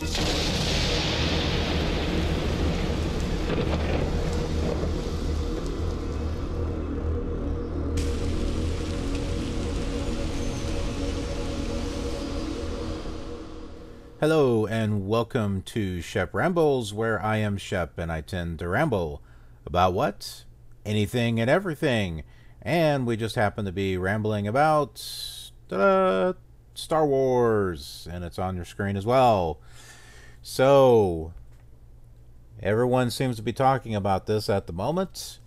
Hello and welcome to Shep Rambles, where I am Shep and I tend to ramble about what? Anything and everything. And we just happen to be rambling about Star Wars, and it's on your screen as well. So, everyone seems to be talking about this at the moment.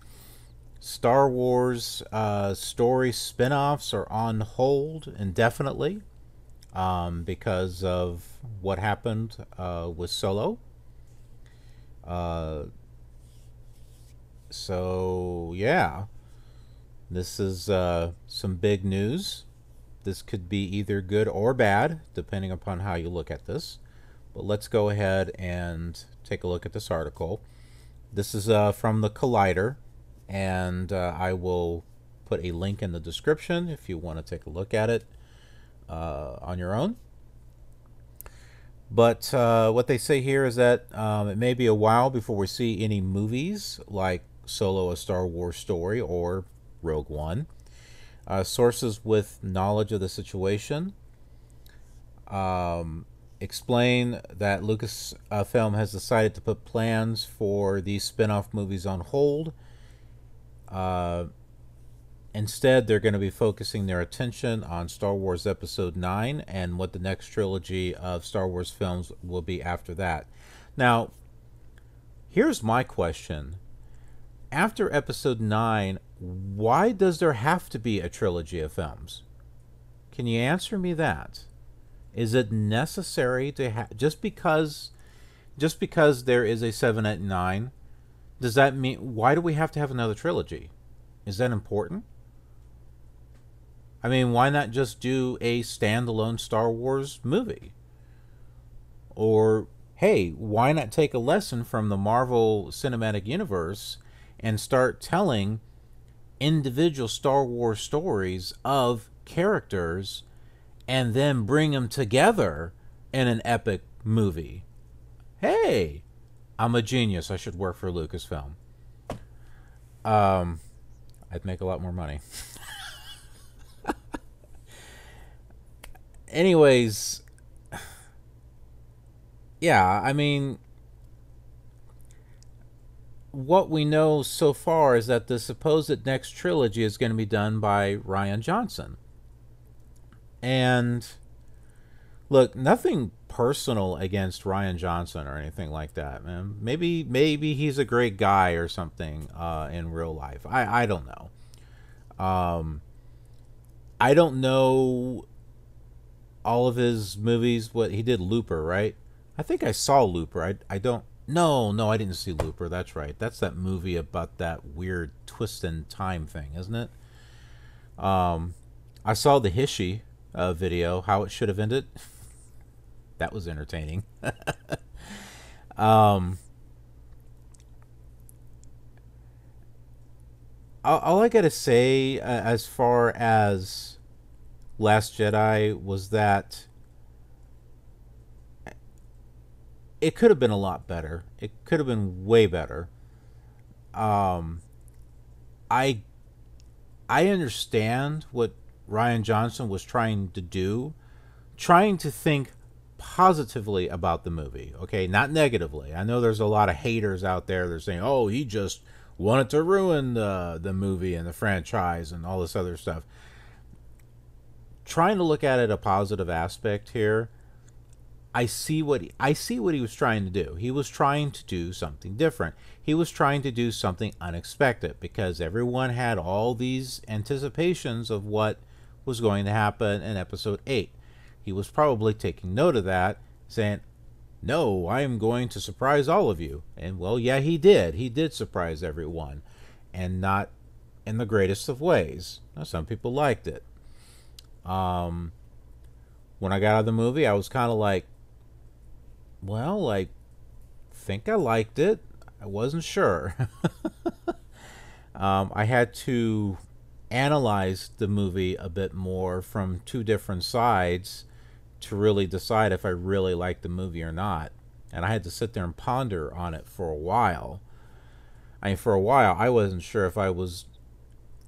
Star Wars uh, story spin offs are on hold indefinitely um, because of what happened uh, with Solo. Uh, so, yeah, this is uh, some big news. This could be either good or bad, depending upon how you look at this. But let's go ahead and take a look at this article. This is uh, from the Collider, and uh, I will put a link in the description if you want to take a look at it uh, on your own. But uh, what they say here is that um, it may be a while before we see any movies like Solo, a Star Wars story, or Rogue One. Uh, sources with knowledge of the situation um, explain that Lucasfilm uh, has decided to put plans for these spin off movies on hold. Uh, Instead, they're going to be focusing their attention on Star Wars Episode 9 and what the next trilogy of Star Wars films will be after that. Now, here's my question. After Episode 9, why does there have to be a trilogy of films? Can you answer me that? Is it necessary to have just because just because there is a 7 at 9 does that mean why do we have to have another trilogy? Is that important? I mean, why not just do a standalone Star Wars movie? Or, hey, why not take a lesson from the Marvel Cinematic Universe and start telling individual Star Wars stories of characters and then bring them together in an epic movie? Hey, I'm a genius. I should work for Lucasfilm. Um, I'd make a lot more money. anyways, yeah, I mean, what we know so far is that the supposed next trilogy is going to be done by Rian Johnson. And look, nothing personal against Rian Johnson or anything like that, man. Maybe maybe he's a great guy or something uh, in real life. I I don't know. Um, I don't know all of his movies. What he did, Looper, right? I think I saw Looper. I I don't. No, no, I didn't see Looper. That's right. That's that movie about that weird twist in time thing, isn't it? Um, I saw the HISHE uh, video, how it should have ended. that was entertaining. um, all, all I gotta say, uh, as far as Last Jedi was that it could have been a lot better. It could have been way better. Um, I I understand what Rian Johnson was trying to do, trying to think positively about the movie. Okay, not negatively. I know there's a lot of haters out there. They're saying, "Oh, he just wanted to ruin the the movie and the franchise and all this other stuff." trying to look at it a positive aspect here, I see what he, I see what he was trying to do. He was trying to do something different. He was trying to do something unexpected because everyone had all these anticipations of what was going to happen in episode 8. He was probably taking note of that, saying, "No, I am going to surprise all of you." And well, yeah, he did. He did surprise everyone, and not in the greatest of ways. Now, some people liked it. Um, when I got out of the movie, I was kind of like, well, I think I liked it. I wasn't sure. um, I had to analyze the movie a bit more from two different sides to really decide if I really liked the movie or not. And I had to sit there and ponder on it for a while. I mean, for a while, I wasn't sure if I was,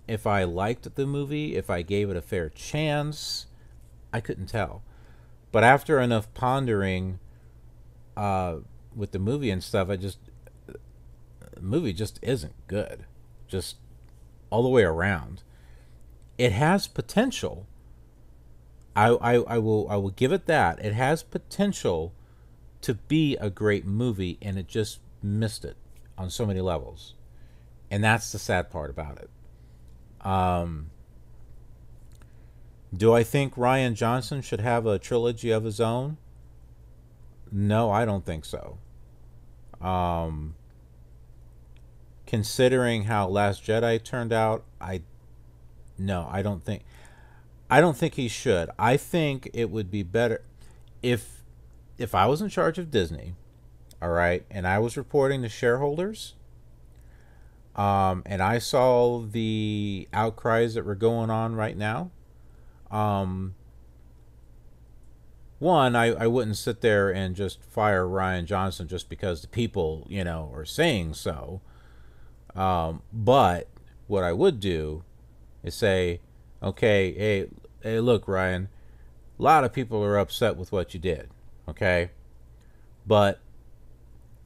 if I liked the movie, if I gave it a fair chance. I couldn't tell. But after enough pondering uh, with the movie and stuff, I just, the movie just isn't good. Just all the way around. It has potential I, I, I will I will give it that. It has potential to be a great movie and it just missed it on so many levels. And that's the sad part about it. Um, do I think Rian Johnson should have a trilogy of his own? No, I don't think so. Um, considering how Last Jedi turned out, I no, I don't think I don't think he should. I think it would be better if if I was in charge of Disney, all right, and I was reporting to shareholders, um, and I saw the outcries that were going on right now, um, one, I, I wouldn't sit there and just fire Rian Johnson just because the people, you know, are saying so. Um, but what I would do say, okay, hey, hey, look, Rian, a lot of people are upset with what you did, okay? But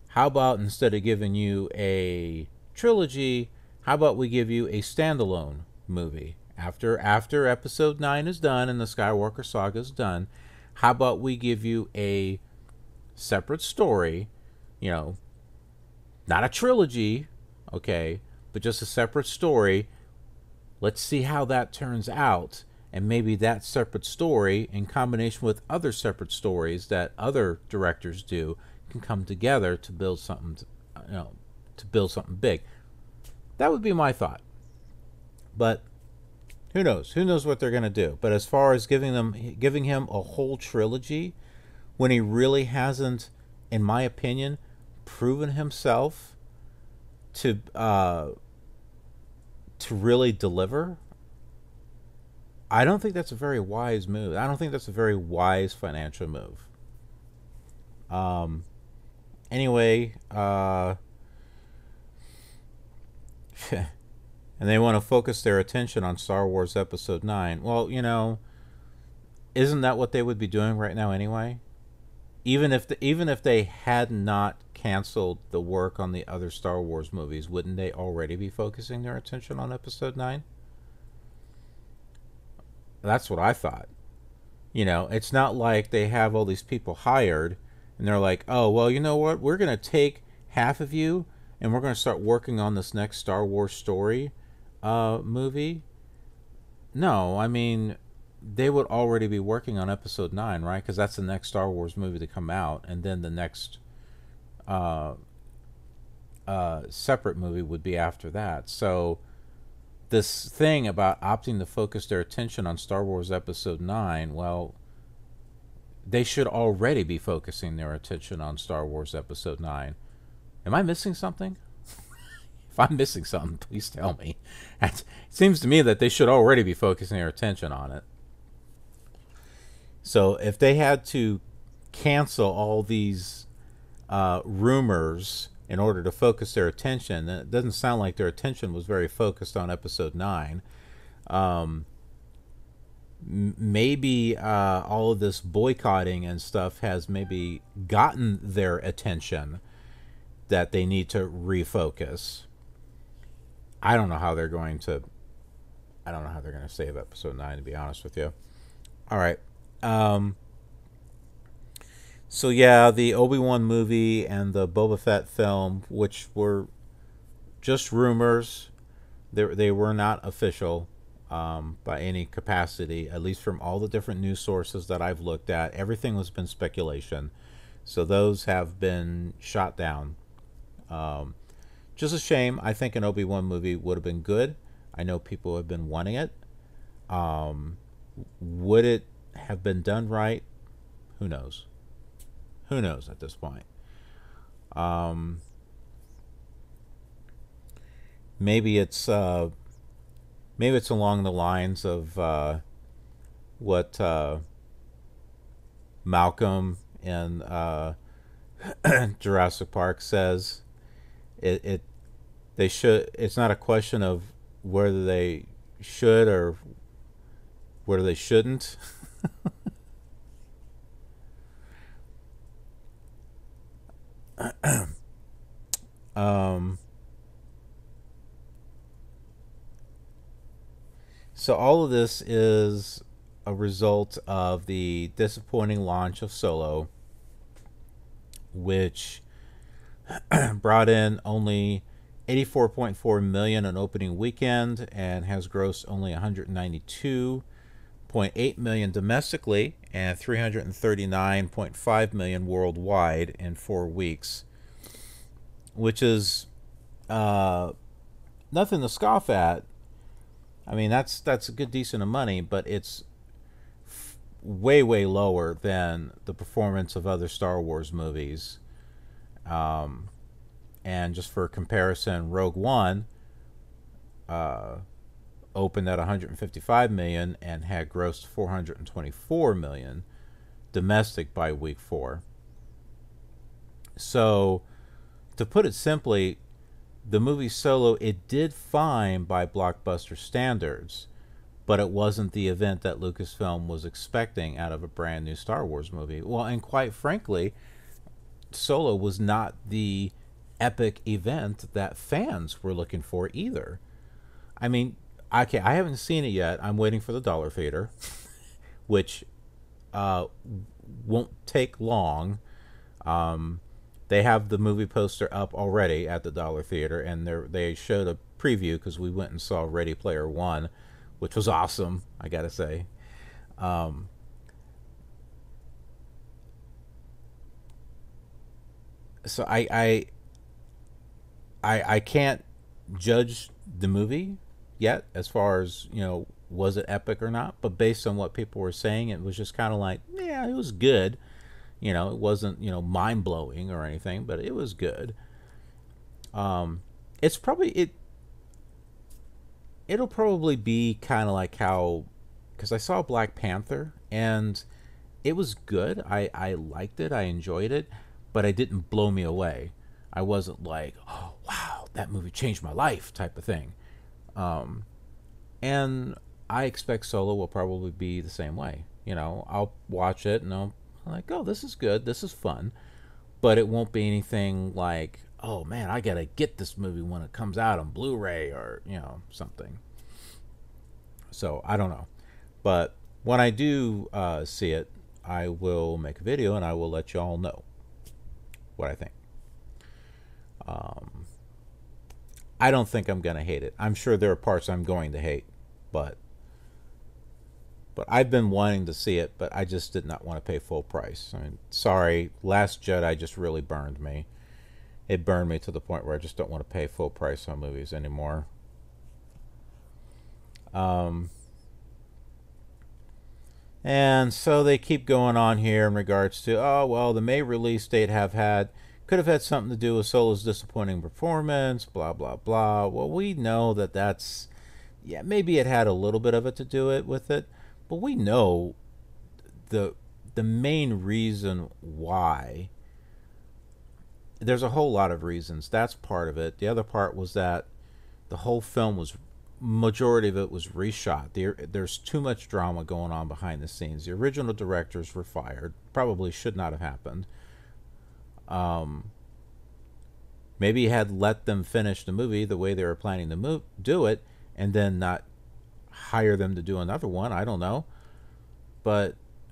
how about instead of giving you a trilogy, how about we give you a standalone movie? After after episode 9 is done and the Skywalker saga is done, how about we give you a separate story, you know, not a trilogy, okay, but just a separate story Let's see how that turns out. And maybe that separate story, in combination with other separate stories that other directors do, can come together to build something, you know, to build something big. That would be my thought. But who knows? Who knows what they're going to do? But as far as giving them, giving him a whole trilogy, when he really hasn't, in my opinion, proven himself to uh, to really deliver, I don't think that's a very wise move. I don't think that's a very wise financial move. Um, anyway, uh, and they want to focus their attention on Star Wars Episode 9. Well, you know, isn't that what they would be doing right now anyway? Even if the, even if they had not canceled the work on the other Star Wars movies, wouldn't they already be focusing their attention on Episode 9? That's what I thought. You know, it's not like they have all these people hired and they're like, oh, well, you know what? We're going to take half of you and we're going to start working on this next Star Wars story uh, movie. No, I mean, they would already be working on episode 9 right because that's the next star wars movie to come out and then the next uh, uh, separate movie would be after that. So this thing about opting to focus their attention on Star Wars Episode 9, well, they should already be focusing their attention on Star Wars Episode 9. Am I missing something? if I'm missing something, please tell me. It seems to me that they should already be focusing their attention on it. So if they had to cancel all these uh, rumors in order to focus their attention. And it doesn't sound like their attention was very focused on episode nine. Um, maybe uh, all of this boycotting and stuff has maybe gotten their attention that they need to refocus. I don't know how they're going to. I don't know how they're going to save episode nine. To be honest with you. All right. Um, so yeah, the Obi Wan movie and the Boba Fett film, which were just rumors, they they were not official um, by any capacity. At least from all the different news sources that I've looked at, everything has been speculation. So those have been shot down. Um, just a shame. I think an Obi Wan movie would have been good. I know people have been wanting it. Um, would it have been done right? Who knows? Who knows at this point? Um, maybe it's uh, maybe it's along the lines of uh, what uh, Malcolm in uh, Jurassic Park says. It, it they should. It's not a question of whether they should or whether they shouldn't. um, so all of this is a result of the disappointing launch of Solo, which brought in only 84.4 million on opening weekend and has grossed only 192.8 million domestically and 339.5 million worldwide in four weeks, which is uh, nothing to scoff at. I mean, that's that's a good decent of money, but it's f- way way lower than the performance of other Star Wars movies. Um, and just for comparison, Rogue One uh, opened at 155 million and had grossed 424 million domestic by week four. So, to put it simply, the movie Solo it did fine by blockbuster standards, but it wasn't the event that Lucasfilm was expecting out of a brand new Star Wars movie. Well, and quite frankly, Solo was not the epic event that fans were looking for either. I mean, okay, I haven't seen it yet. I'm waiting for the dollar theater, which uh, won't take long. Um, they have the movie poster up already at the dollar theater, and they they showed a preview because we went and saw Ready Player One, which was awesome. I gotta say. Um, so I, I I I can't judge the movie yet as far as you know was it epic or not but based on what people were saying it was just kind of like yeah it was good you know it wasn't you know mind blowing or anything but it was good um it's probably it it'll probably be kind of like how because I saw Black Panther and it was good I I liked it I enjoyed it but it didn't blow me away I wasn't like, oh wow, that movie changed my life type of thing. Um, and I expect Solo will probably be the same way. You know, I'll watch it and I'll I'm like, oh, this is good, this is fun, but it won't be anything like, oh man, I gotta get this movie when it comes out on Blu-ray or you know something. So I don't know, but when I do uh, see it, I will make a video and I will let you all know what I think. Um, I don't think I'm going to hate it. I'm sure there are parts I'm going to hate, but but I've been wanting to see it, but I just did not want to pay full price. I mean, sorry, Last Jedi just really burned me. It burned me to the point where I just don't want to pay full price on movies anymore. Um, and so they keep going on here in regards to, oh, well, the May release date have had could have had something to do with Solo's disappointing performance, blah, blah, blah. Well, we know that that's, yeah, maybe it had a little bit of it to do it with it, but we know the the main reason why there's a whole lot of reasons. That's part of it. The other part was that the whole film was majority of it was reshot. There, there's too much drama going on behind the scenes. The original directors were fired. Probably should not have happened. Um, maybe had let them finish the movie the way they were planning to move, do it, and then not hire them to do another one. I don't know, but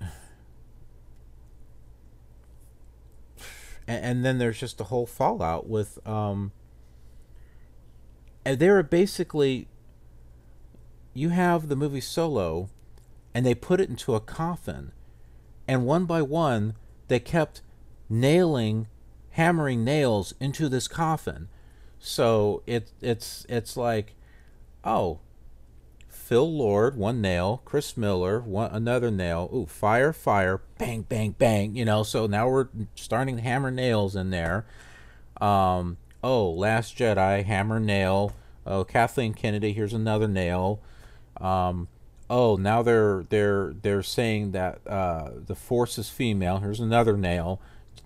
and, and then there's just a whole fallout with um, and they were basically you have the movie Solo, and they put it into a coffin, and one by one they kept nailing, hammering nails into this coffin. So it it's it's like, oh, Phil Lord one nail, Chris Miller one another nail. Ooh, fire, fire, bang, bang, bang. You know. So now we're starting to hammer nails in there. Um, oh, Last Jedi, hammer nail. Oh, Kathleen Kennedy, here's another nail. Um, oh, now they're they're they're saying that uh, the Force is female. Here's another nail.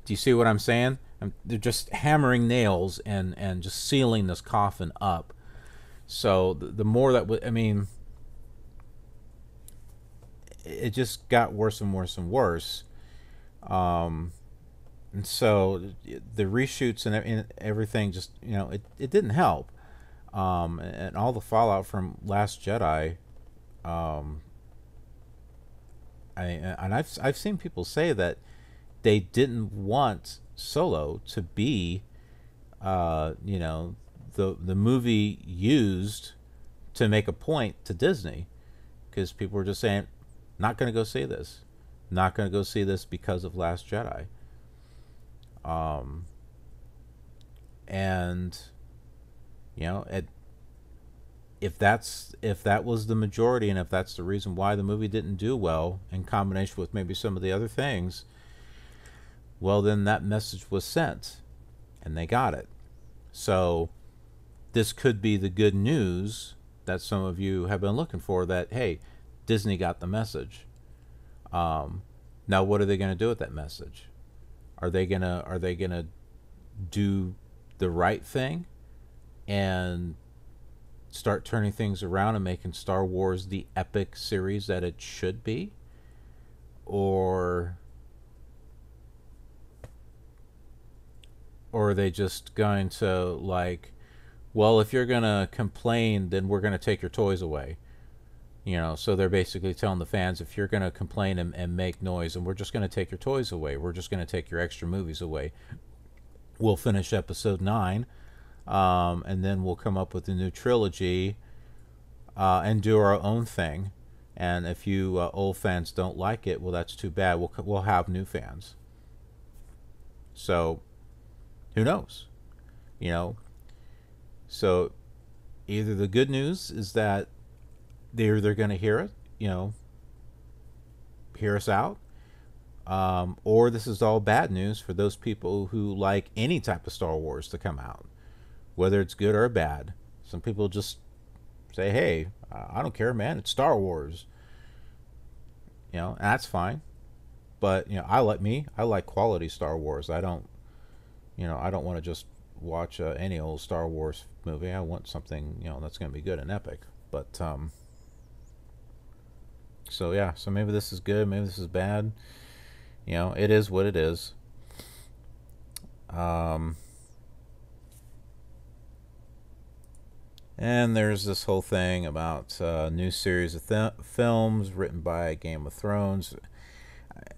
Do you see what I'm saying? I'm, they're just hammering nails and and just sealing this coffin up. So the, the more that w- I mean, it just got worse and worse and worse. Um, and so the reshoots and everything just you know it, it didn't help. Um, and all the fallout from Last Jedi um, I and I've I've seen people say that they didn't want Solo to be, uh, you know, the the movie used to make a point to Disney, because people were just saying, not going to go see this, not going to go see this because of Last Jedi. Um, and you know, it if that's if that was the majority and if that's the reason why the movie didn't do well in combination with maybe some of the other things well then that message was sent and they got it so this could be the good news that some of you have been looking for that hey disney got the message. Um, now what are they going to do with that message? Are they going to are they going to do the right thing and start turning things around and making Star Wars the epic series that it should be? Or or are they just going to like well if you're going to complain then we're going to take your toys away you know so they're basically telling the fans if you're going to complain and, and make noise and we're just going to take your toys away we're just going to take your extra movies away we'll finish episode 9 um, and then we'll come up with a new trilogy uh, and do our own thing. And if you uh, old fans don't like it, well, that's too bad. We'll we'll have new fans. So, who knows? You know. So, either the good news is that they're they're going to hear it, you know, hear us out, um, or this is all bad news for those people who like any type of Star Wars to come out whether it's good or bad. Some people just say, "Hey, I don't care, man. It's Star Wars." You know, that's fine. But you know, I like me. I like quality Star Wars. I don't, you know, I don't want to just watch uh, any old Star Wars movie. I want something you know that's going to be good and epic. But um, so yeah, so maybe this is good. Maybe this is bad. You know, it is what it is. Um, And there's this whole thing about a uh, new series of th- films written by Game of Thrones.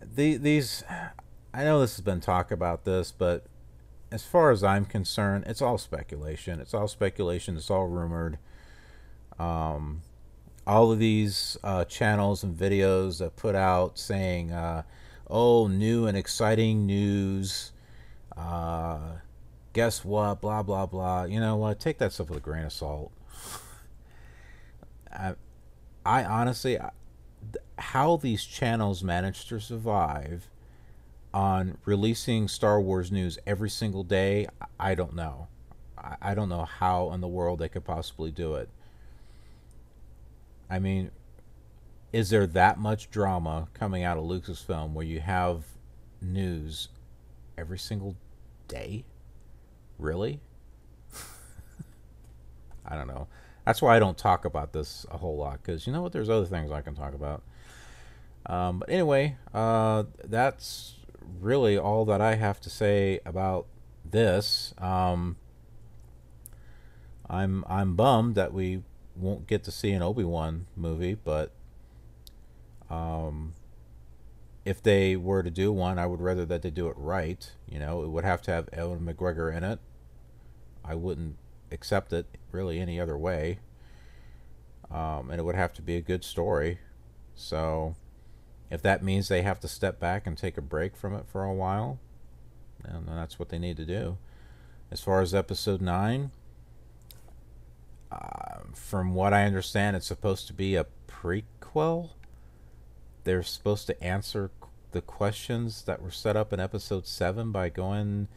The, these, I know this has been talk about this, but as far as I'm concerned, it's all speculation. It's all speculation. It's all rumored. Um, all of these uh, channels and videos that put out saying, uh, "Oh, new and exciting news." Uh, guess what? Blah blah blah. You know what? Take that stuff with a grain of salt. I, I honestly, how these channels manage to survive on releasing Star Wars news every single day, I don't know. I, I don't know how in the world they could possibly do it. I mean, is there that much drama coming out of Lucasfilm where you have news every single day? Really? I don't know. That's why I don't talk about this a whole lot because you know what? There's other things I can talk about. Um, but anyway, uh, that's really all that I have to say about this. Um, I'm I'm bummed that we won't get to see an Obi Wan movie, but um, if they were to do one, I would rather that they do it right. You know, it would have to have Ewan McGregor in it. I wouldn't accept it really any other way. Um, and it would have to be a good story. So, if that means they have to step back and take a break from it for a while, then that's what they need to do. As far as episode 9, from what I understand, it's supposed to be a prequel. They're supposed to answer the questions that were set up in episode 7 by going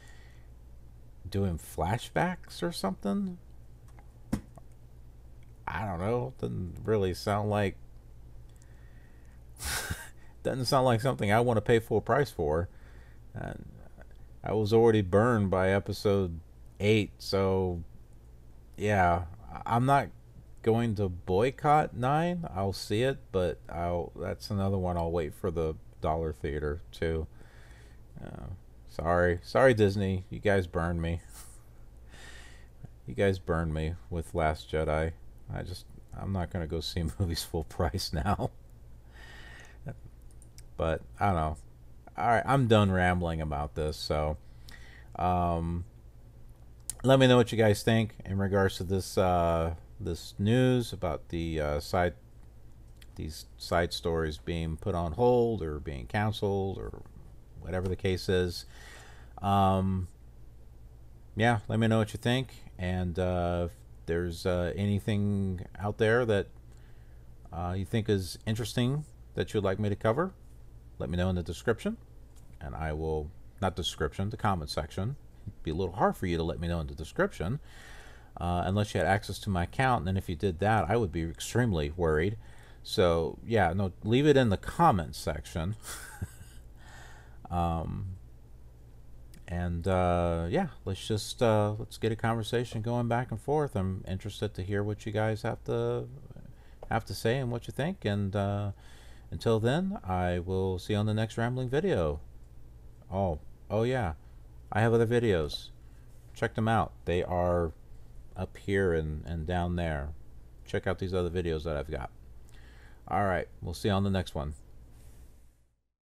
doing flashbacks or something? I don't know. Doesn't really sound like Doesn't sound like something I want to pay full price for. And I was already burned by episode eight, so yeah, I'm not going to boycott nine. I'll see it, but I'll that's another one I'll wait for the dollar theater too. Uh, sorry, sorry Disney, you guys burned me. you guys burned me with Last Jedi. I just I'm not gonna go see movies full price now. but I don't know. All right, I'm done rambling about this. So, um, let me know what you guys think in regards to this uh, this news about the uh, side these side stories being put on hold or being canceled or whatever the case is. Um, yeah, let me know what you think. And uh, if there's uh, anything out there that uh, you think is interesting that you'd like me to cover, let me know in the description. And I will, not description, the comment section. Be a little hard for you to let me know in the description. Uh, unless you had access to my account. And then if you did that, I would be extremely worried. So yeah, no, leave it in the comments section. um, and uh, yeah, let's just uh, let's get a conversation going back and forth. I'm interested to hear what you guys have to have to say and what you think. And uh, until then, I will see you on the next rambling video. Oh, oh yeah, I have other videos. Check them out. They are up here and, and down there. Check out these other videos that I've got. All right. We'll see you on the next one.